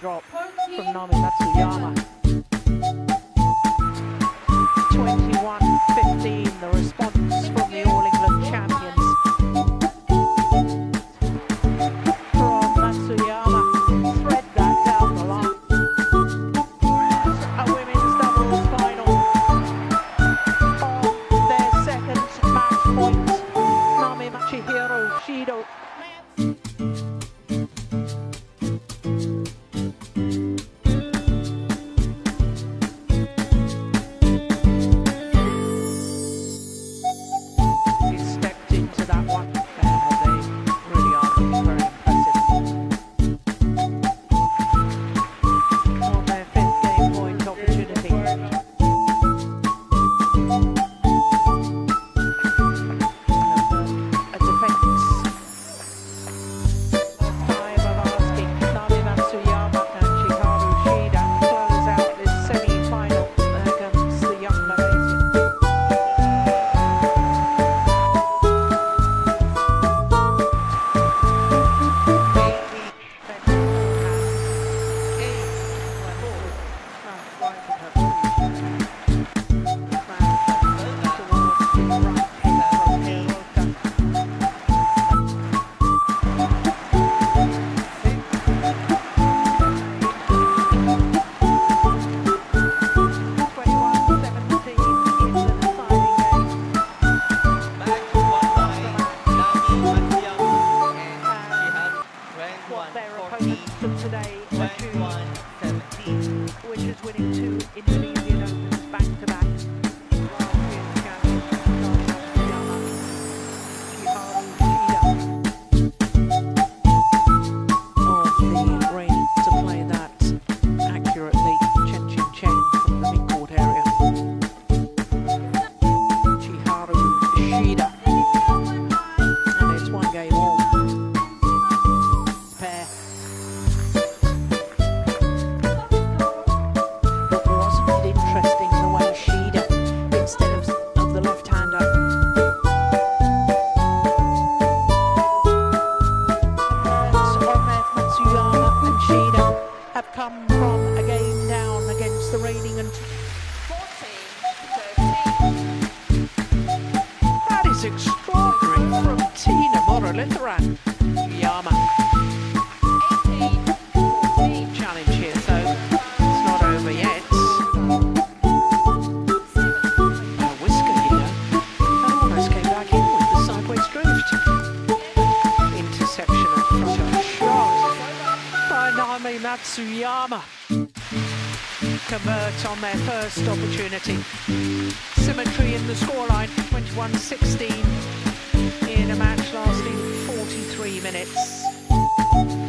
drop from Nami Matsuyama. 21-15, the response is winning extraordinary from Thinaah Mora Muralitharan. Yama challenge here, so it's not over yet. A whisker here, and almost came back in with the sideways drift. Interception at front of shot by Nami Matsuyama. Convert on their first opportunity symmetry in the scoreline 21 16 in a match lasting 43 minutes.